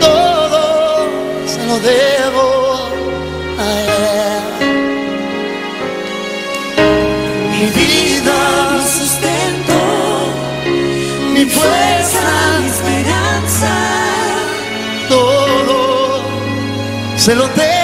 Todo se lo debo a él. Mi vida, mi sustento, mi fuerza, mi esperanza. Todo se lo debo.